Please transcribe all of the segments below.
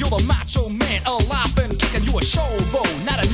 You're the macho man alive and kicking. You a showbo, not a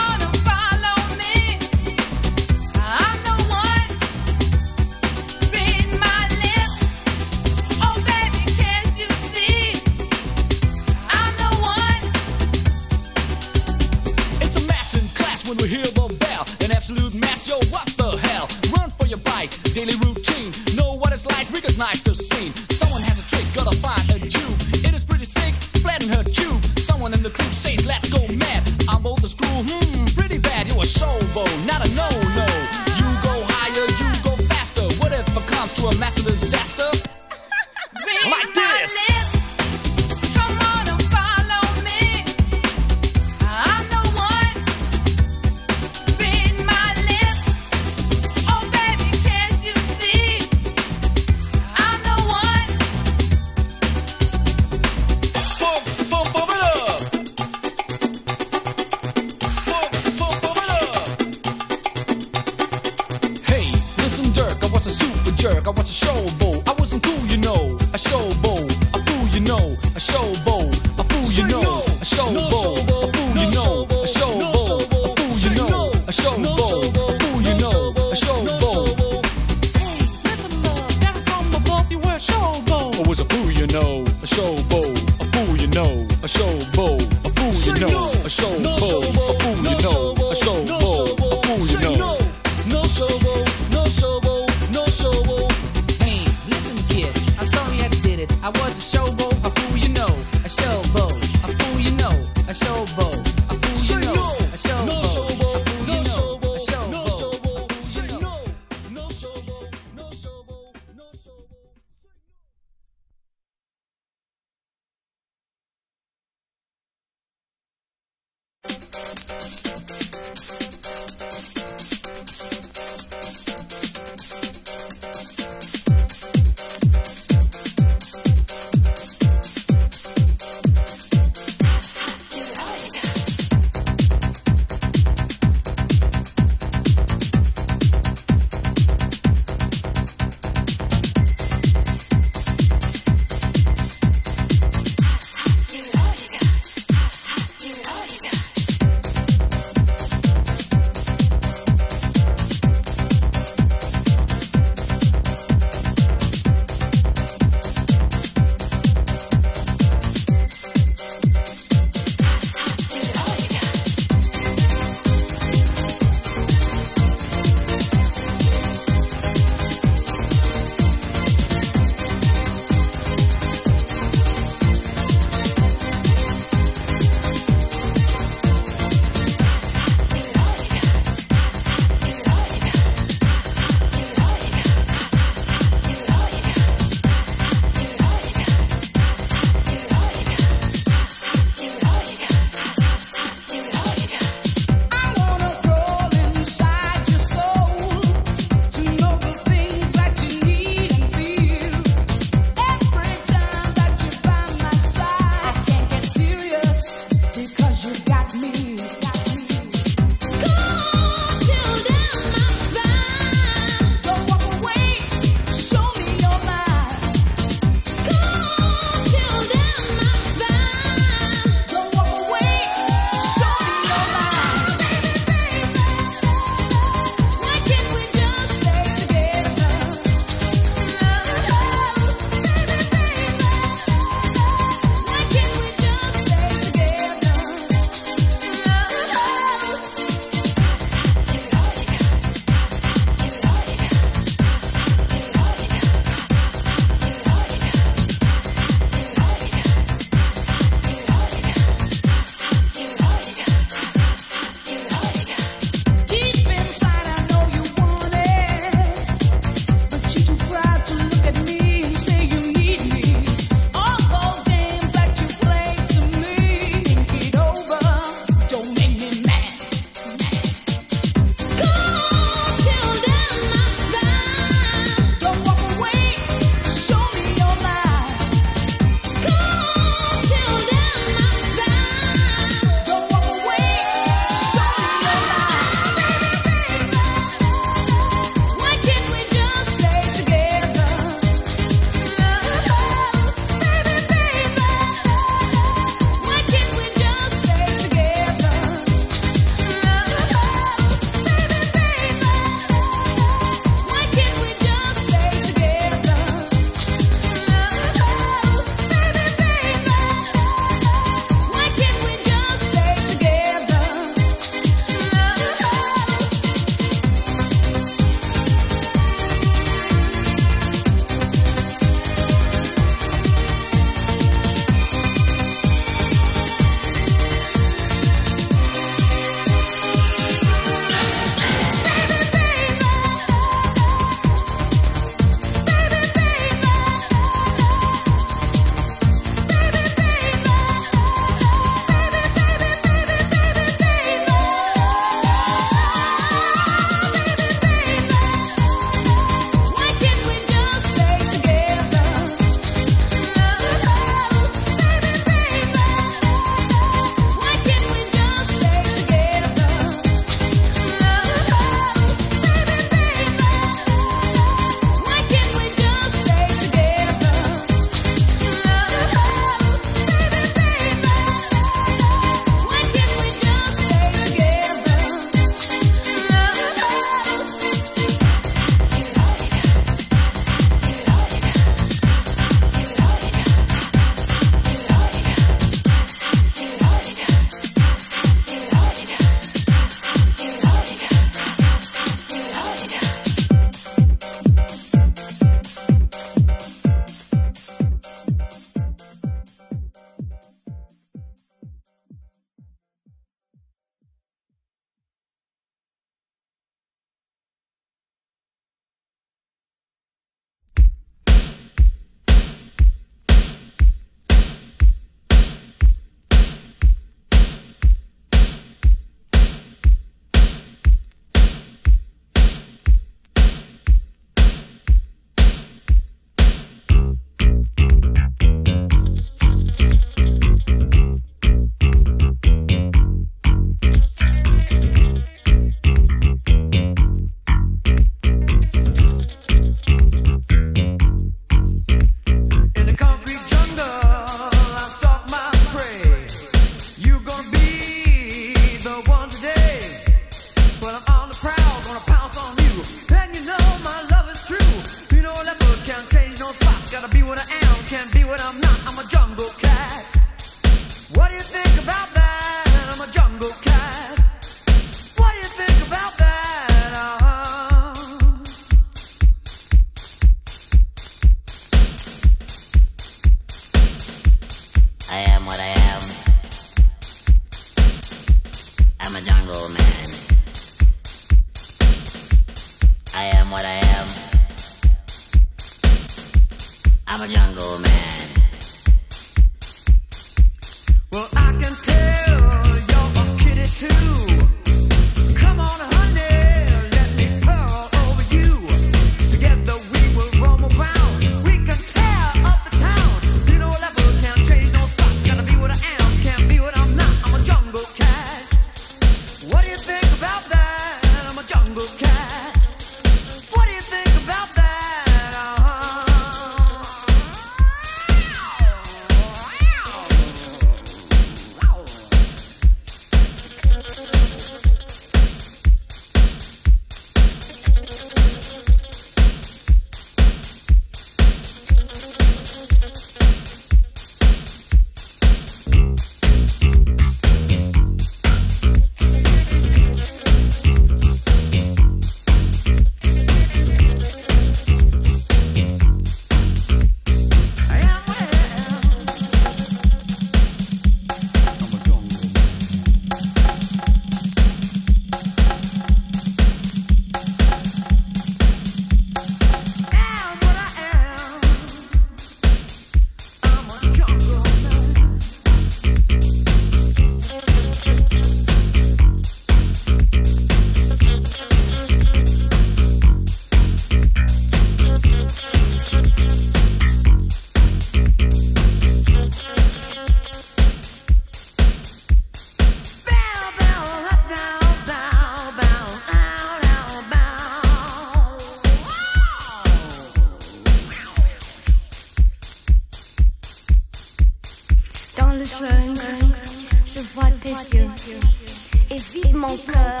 et vide mon cœur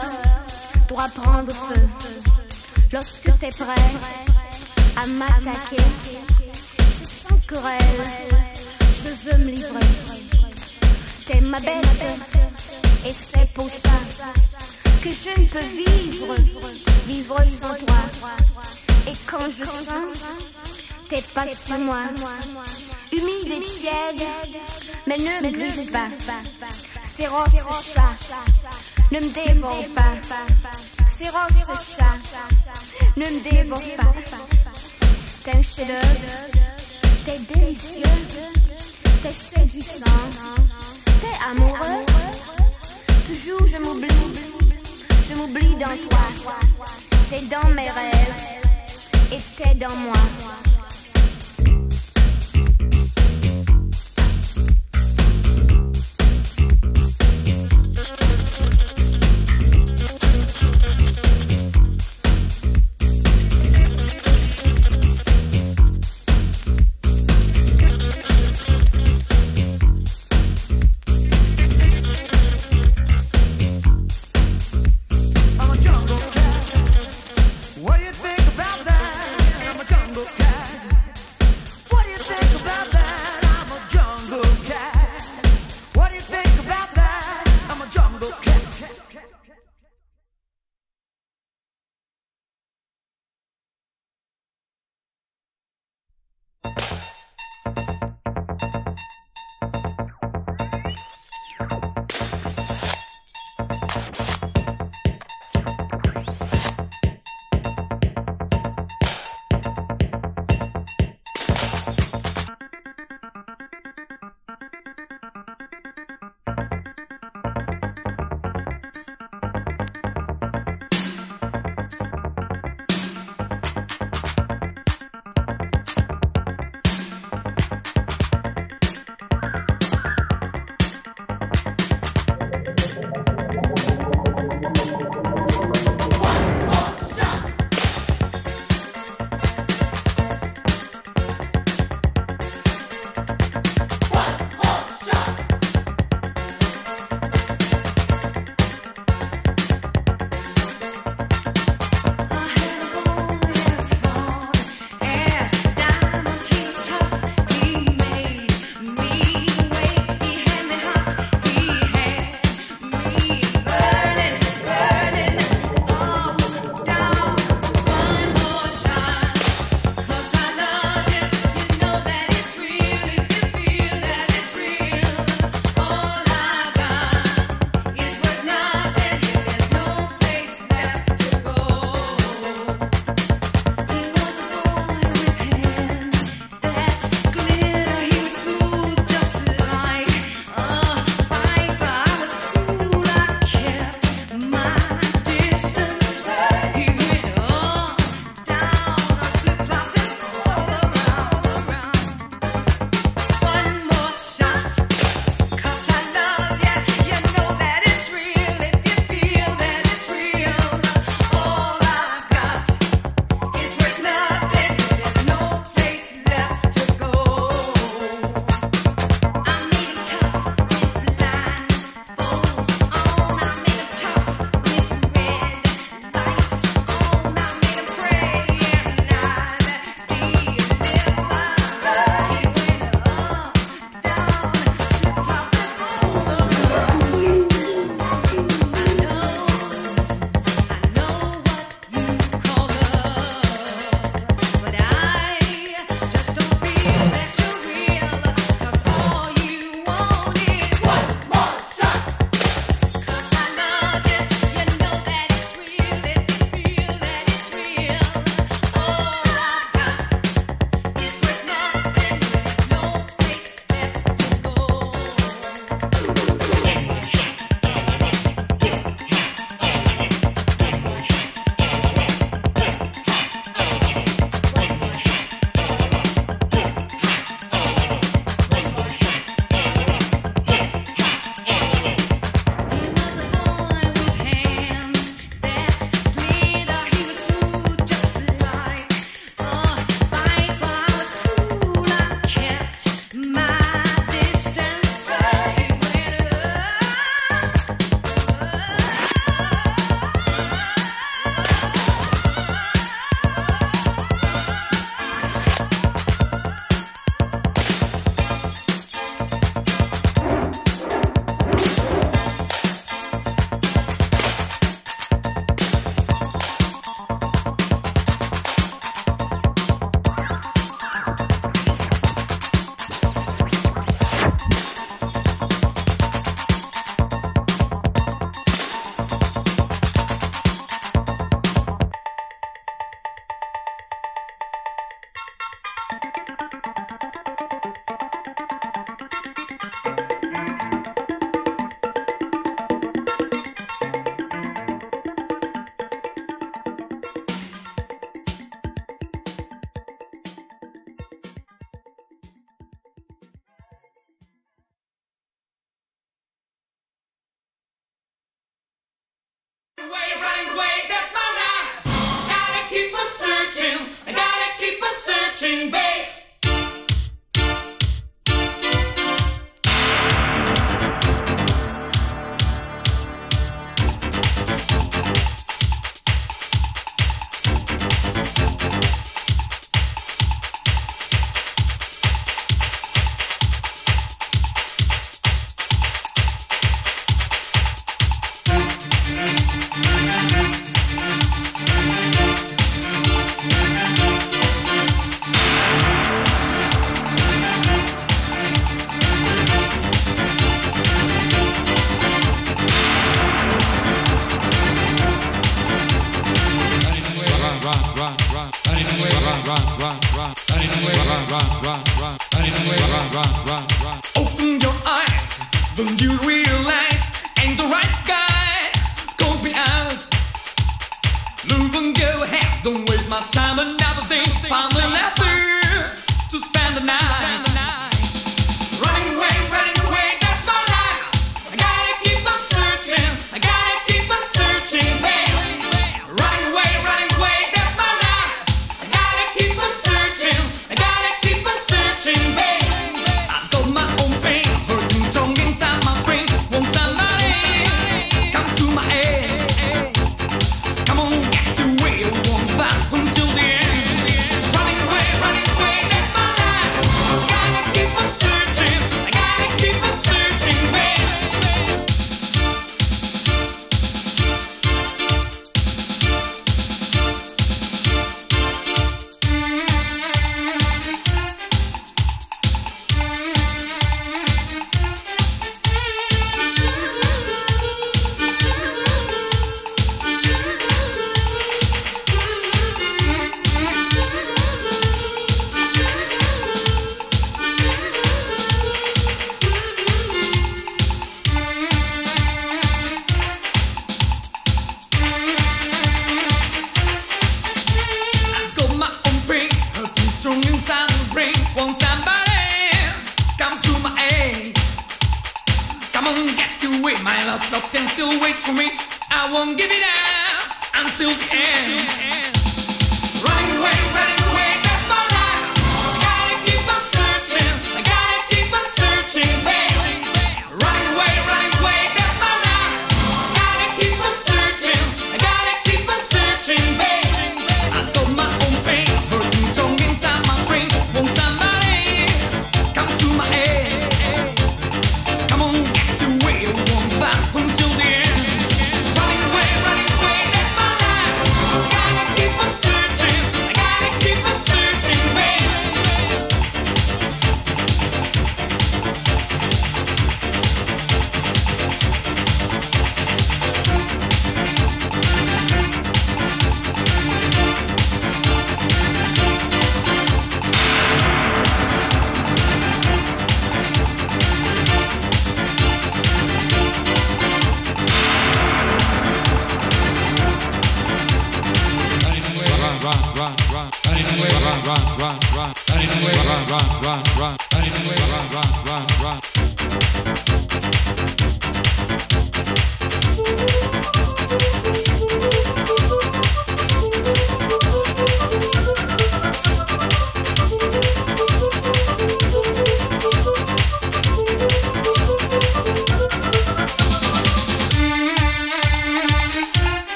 doit prendre feu. Lorsque t'es prêt à m'attaquer, sans querelle, je veux me livrer. T'es ma bête et c'est pour ça que je ne peux vivre, vivre sans toi. Et quand je sens tes pas sur moi, humide et tiède, mais ne me pas féroce chat, ne me dévore pas. Féroce chat, ne me dévore pas. T'es un chef-d'œuvre, t'es délicieux, t'es séduisant, t'es amoureux. Toujours je m'oublie, je m'oublie dans toi. T'es dans mes rêves et t'es dans moi.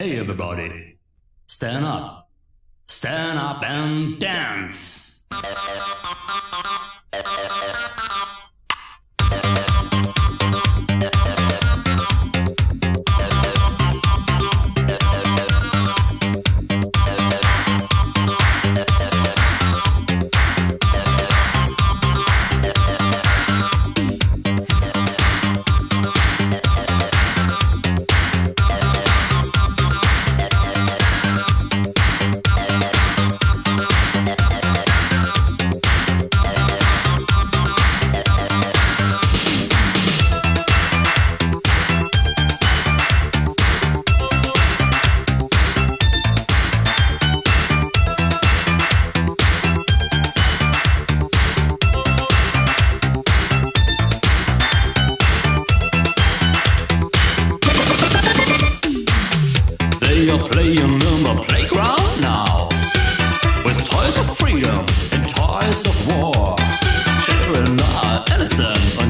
Hey everybody, stand up. Stand up and dance. So.